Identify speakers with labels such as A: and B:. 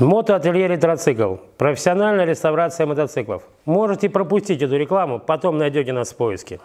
A: Мотоателье «Ретроцикл». Профессиональная реставрация мотоциклов. Можете пропустить эту рекламу, потом найдете нас в поиске.